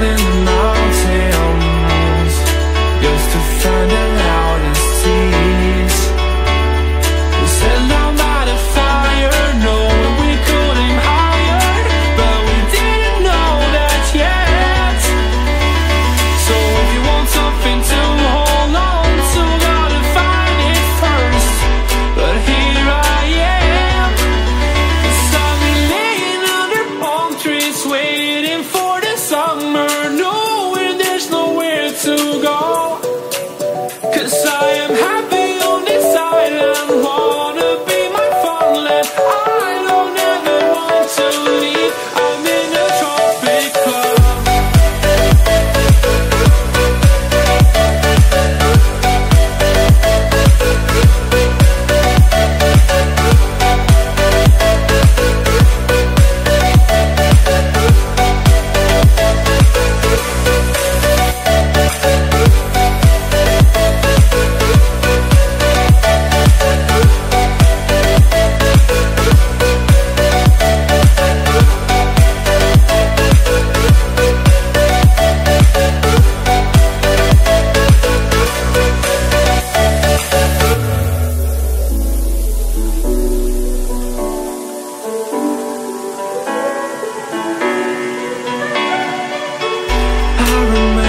the mountains Just to find We said no matter fire, no We could higher, but we didn't know that yet. So if you want something to hold on to Gotta find it first, but here I am under palm trees waiting for I remember